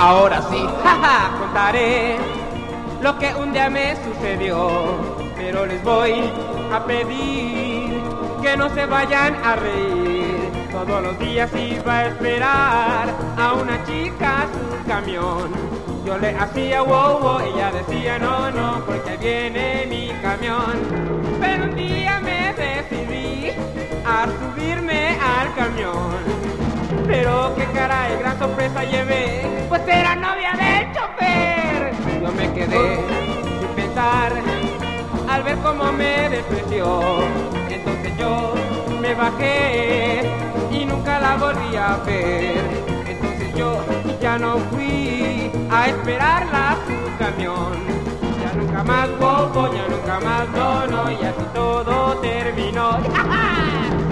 Ahora sí, jaja, contaré lo que un día me sucedió. Pero les voy a pedir que no se vayan a reír. Todos los días iba a esperar a una chica su camión. Yo le hacía wow, wow, ella decía no, no, porque viene mi camión. Pero un día me decidí a subirme al camión. Pero qué caray, gran sorpresa llevé, al ver cómo me despreció. Entonces yo me bajé y nunca la volví a ver. Entonces yo ya no fui a esperarla a su camión. Ya nunca más bobo, ya nunca más no, no, y así todo terminó.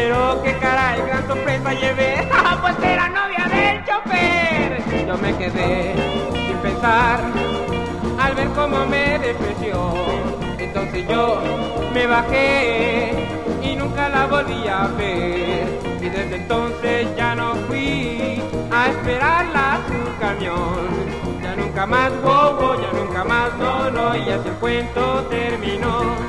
Pero qué caray, gran sorpresa llevé, pues era novia del chofer. Yo me quedé sin pensar al ver cómo me despreció. Entonces yo me bajé y nunca la volví a ver. Y desde entonces ya no fui a esperarla a su camión. Ya nunca más bobo, ya nunca más no, no, y así el cuento terminó.